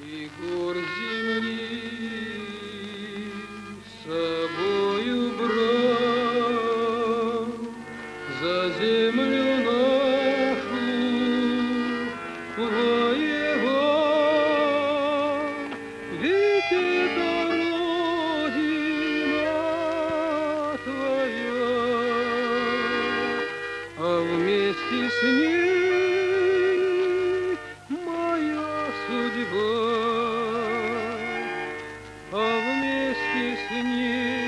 И гор земли собою брал за землю нашу воевал. Ведь это Родина твоя, а вместе с ней судьба, а вместе с ней